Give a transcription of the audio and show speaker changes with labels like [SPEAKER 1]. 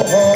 [SPEAKER 1] Krishna